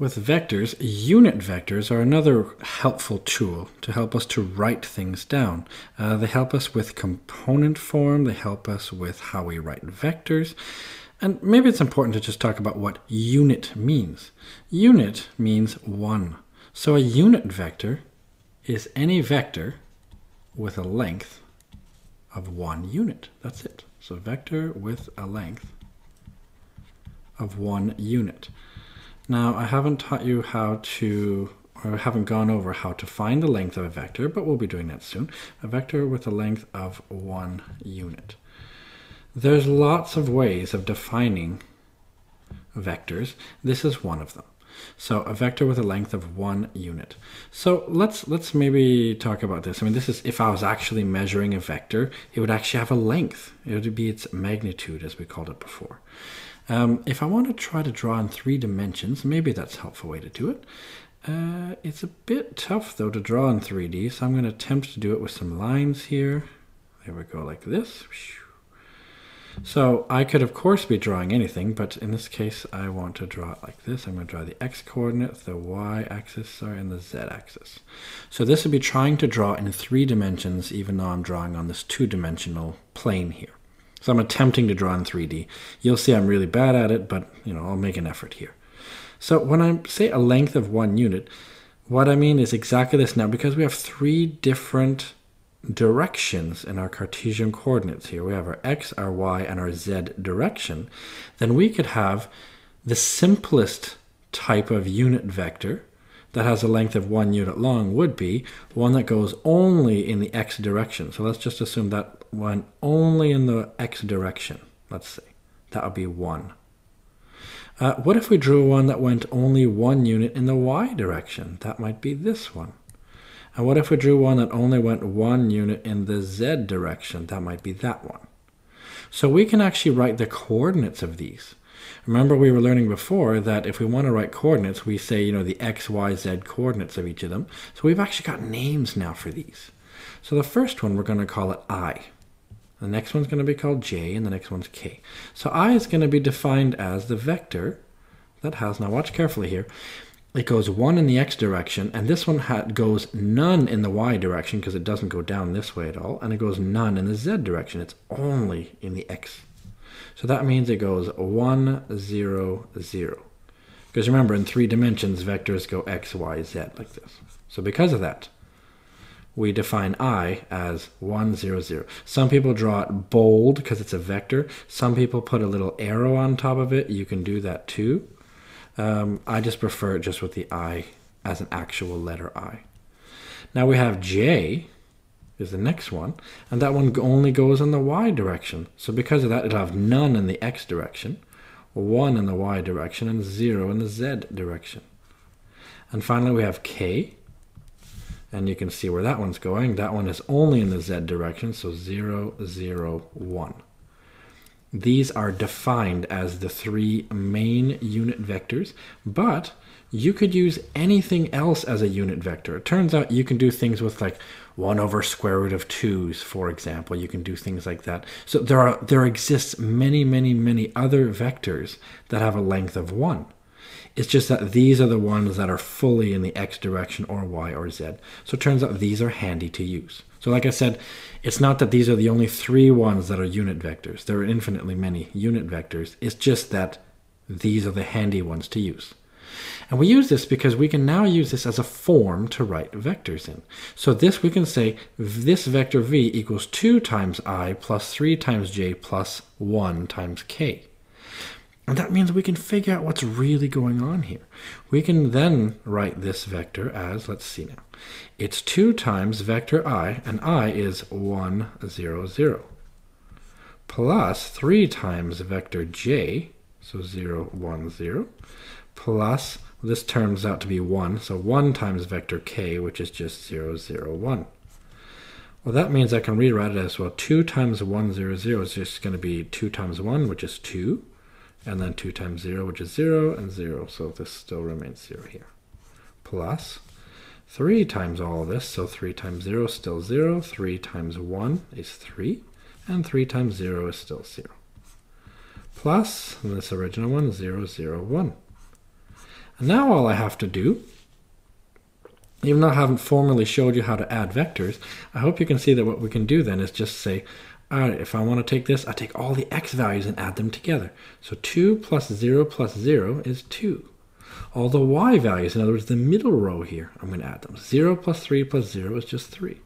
With vectors, unit vectors are another helpful tool to help us to write things down. Uh, they help us with component form, they help us with how we write vectors, and maybe it's important to just talk about what unit means. Unit means one. So a unit vector is any vector with a length of one unit. That's it. So vector with a length of one unit. Now, I haven't taught you how to, or haven't gone over how to find the length of a vector, but we'll be doing that soon. A vector with a length of one unit. There's lots of ways of defining vectors. This is one of them. So a vector with a length of one unit. So let's let's maybe talk about this. I mean, this is if I was actually measuring a vector, it would actually have a length. It would be its magnitude, as we called it before. Um, if I want to try to draw in three dimensions, maybe that's a helpful way to do it. Uh, it's a bit tough though to draw in 3D, so I'm going to attempt to do it with some lines here. There we go, like this. So I could of course be drawing anything, but in this case I want to draw it like this. I'm going to draw the x-coordinate, the y-axis, sorry, and the z-axis. So this would be trying to draw in three dimensions, even though I'm drawing on this two-dimensional plane here. So I'm attempting to draw in 3D. You'll see I'm really bad at it, but you know I'll make an effort here. So when I say a length of one unit, what I mean is exactly this now because we have three different directions in our Cartesian coordinates here. We have our x, our y, and our z direction. Then we could have the simplest type of unit vector that has a length of one unit long would be one that goes only in the x direction. So let's just assume that went only in the x direction. Let's see. That would be 1. Uh, what if we drew one that went only one unit in the y direction? That might be this one. And what if we drew one that only went one unit in the z direction? That might be that one. So we can actually write the coordinates of these. Remember we were learning before that if we want to write coordinates, we say, you know, the x, y, z coordinates of each of them. So we've actually got names now for these. So the first one, we're going to call it i. The next one's going to be called j, and the next one's k. So i is going to be defined as the vector that has, now watch carefully here, it goes 1 in the x direction, and this one goes none in the y direction because it doesn't go down this way at all, and it goes none in the z direction. It's only in the x. So that means it goes 1, 0, 0. Because remember, in three dimensions, vectors go x, y, z like this. So because of that, we define i as 1, 0, 0. Some people draw it bold because it's a vector. Some people put a little arrow on top of it. You can do that too. Um, I just prefer it just with the i as an actual letter i. Now we have j is the next one, and that one only goes in the y direction. So because of that, it'll have none in the x direction, 1 in the y direction, and 0 in the z direction. And finally we have k, and you can see where that one's going. That one is only in the z direction, so 0, 0, 1. These are defined as the three main unit vectors, but you could use anything else as a unit vector. It turns out you can do things with like 1 over square root of 2's, for example. You can do things like that. So there are there exists many, many, many other vectors that have a length of 1. It's just that these are the ones that are fully in the x direction or y or z. So it turns out these are handy to use. So like I said, it's not that these are the only three ones that are unit vectors. There are infinitely many unit vectors. It's just that these are the handy ones to use. And we use this because we can now use this as a form to write vectors in. So this we can say this vector v equals 2 times i plus 3 times j plus 1 times k. And that means we can figure out what's really going on here. We can then write this vector as, let's see now, it's 2 times vector i, and i is 1, 0, 0, plus 3 times vector j, so 0, 1, 0, plus, this turns out to be 1, so 1 times vector k, which is just 0, 0, 1. Well, that means I can rewrite it as, well, 2 times 1, 0, 0 is just going to be 2 times 1, which is 2, and then 2 times 0, which is 0, and 0, so this still remains 0 here. Plus 3 times all of this, so 3 times 0 is still 0, 3 times 1 is 3, and 3 times 0 is still 0. Plus, this original one, 0, 0, 1. And now all I have to do, even though I haven't formally showed you how to add vectors, I hope you can see that what we can do then is just say, all right, if I want to take this, I take all the x values and add them together. So 2 plus 0 plus 0 is 2. All the y values, in other words, the middle row here, I'm going to add them. 0 plus 3 plus 0 is just 3.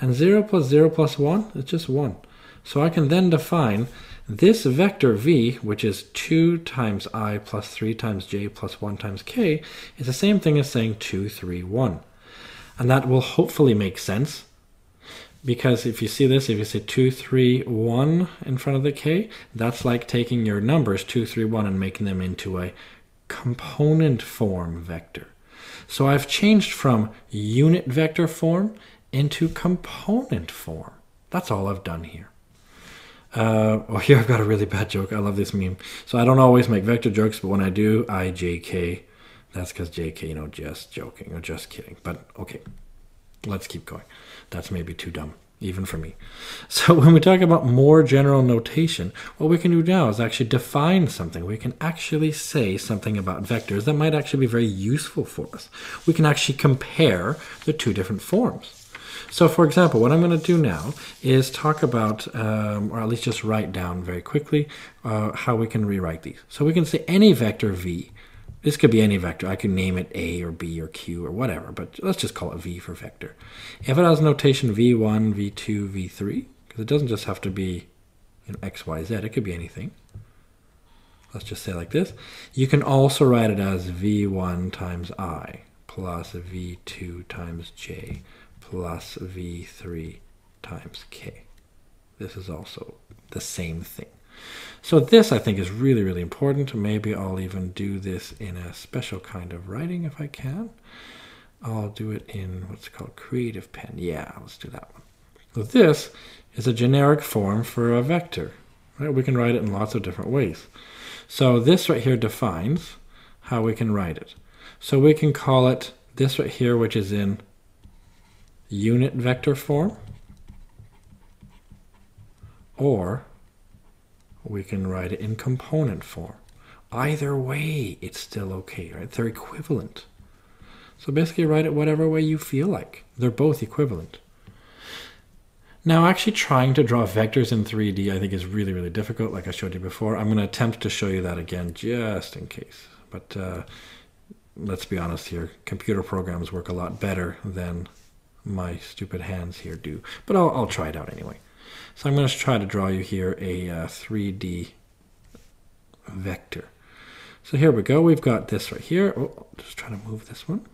And 0 plus 0 plus 1 is just 1. So I can then define this vector v, which is 2 times i plus 3 times j plus 1 times k, is the same thing as saying 2, 3, 1. And that will hopefully make sense because if you see this, if you say 2, 3, 1 in front of the k, that's like taking your numbers 2, 3, 1 and making them into a component form vector. So I've changed from unit vector form into component form. That's all I've done here. Uh, oh, here I've got a really bad joke. I love this meme. So I don't always make vector jokes, but when I do, I JK. That's because JK, you know, just joking or just kidding. But okay, let's keep going. That's maybe too dumb, even for me. So when we talk about more general notation, what we can do now is actually define something. We can actually say something about vectors that might actually be very useful for us. We can actually compare the two different forms. So for example, what I'm going to do now is talk about, um, or at least just write down very quickly, uh, how we can rewrite these. So we can say any vector v this could be any vector. I could name it A or B or Q or whatever, but let's just call it V for vector. If it has notation V1, V2, V3, because it doesn't just have to be you know, X, Y, Z, it could be anything. Let's just say like this. You can also write it as V1 times I plus V2 times J plus V3 times K. This is also the same thing. So this I think is really, really important. Maybe I'll even do this in a special kind of writing if I can. I'll do it in what's called Creative Pen. Yeah, let's do that one. So this is a generic form for a vector. Right? We can write it in lots of different ways. So this right here defines how we can write it. So we can call it this right here, which is in unit vector form, or we can write it in component form. Either way, it's still okay, right? They're equivalent. So basically write it whatever way you feel like. They're both equivalent. Now actually trying to draw vectors in 3D I think is really, really difficult like I showed you before. I'm going to attempt to show you that again just in case. But uh, let's be honest here, computer programs work a lot better than my stupid hands here do. But I'll, I'll try it out anyway. So I'm going to try to draw you here a uh, 3D vector. So here we go. We've got this right here. Oh, just try to move this one.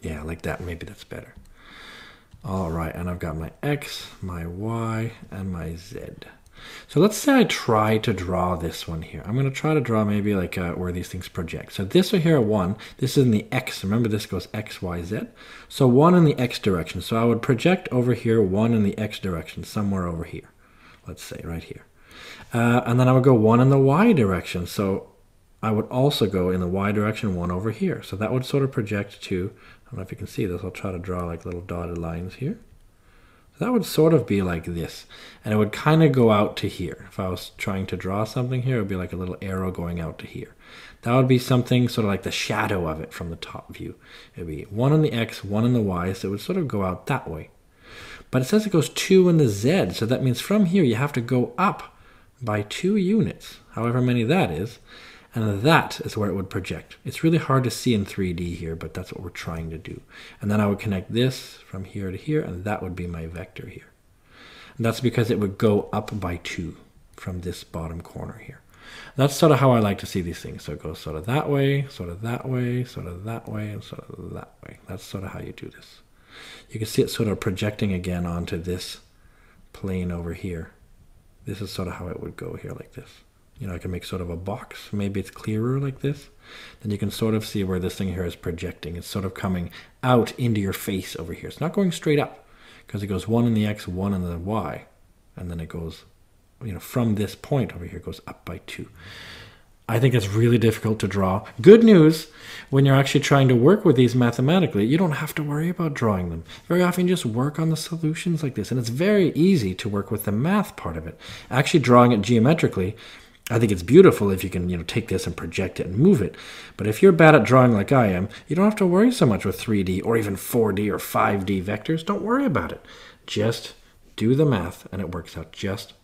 Yeah, like that. Maybe that's better. All right, and I've got my X, my Y, and my Z. So let's say I try to draw this one here. I'm going to try to draw maybe like uh, where these things project. So this right here, 1, this is in the X. Remember this goes X, Y, Z. So 1 in the X direction. So I would project over here 1 in the X direction, somewhere over here. Let's say right here. Uh, and then I would go 1 in the Y direction. So I would also go in the Y direction, 1 over here. So that would sort of project to, I don't know if you can see this, I'll try to draw like little dotted lines here that would sort of be like this. And it would kind of go out to here. If I was trying to draw something here, it would be like a little arrow going out to here. That would be something sort of like the shadow of it from the top view. It would be one in the X, one in the Y, so it would sort of go out that way. But it says it goes two in the Z, so that means from here you have to go up by two units, however many that is, and that is where it would project. It's really hard to see in 3D here, but that's what we're trying to do. And then I would connect this from here to here, and that would be my vector here. And that's because it would go up by 2 from this bottom corner here. That's sort of how I like to see these things. So it goes sort of that way, sort of that way, sort of that way, and sort of that way. That's sort of how you do this. You can see it sort of projecting again onto this plane over here. This is sort of how it would go here like this you know, I can make sort of a box. Maybe it's clearer like this. Then you can sort of see where this thing here is projecting. It's sort of coming out into your face over here. It's not going straight up because it goes one in the X, one in the Y. And then it goes, you know, from this point over here, goes up by two. I think it's really difficult to draw. Good news, when you're actually trying to work with these mathematically, you don't have to worry about drawing them. Very often you just work on the solutions like this. And it's very easy to work with the math part of it. Actually drawing it geometrically I think it's beautiful if you can, you know, take this and project it and move it. But if you're bad at drawing like I am, you don't have to worry so much with 3D or even 4D or 5D vectors. Don't worry about it. Just do the math and it works out just